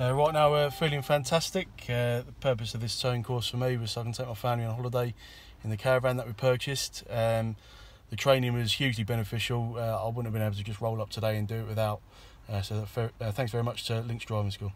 Uh, right now, we're feeling fantastic. Uh, the purpose of this towing course for me was so I can take my family on holiday in the caravan that we purchased. Um, the training was hugely beneficial. Uh, I wouldn't have been able to just roll up today and do it without. Uh, so, uh, thanks very much to Links Driving School.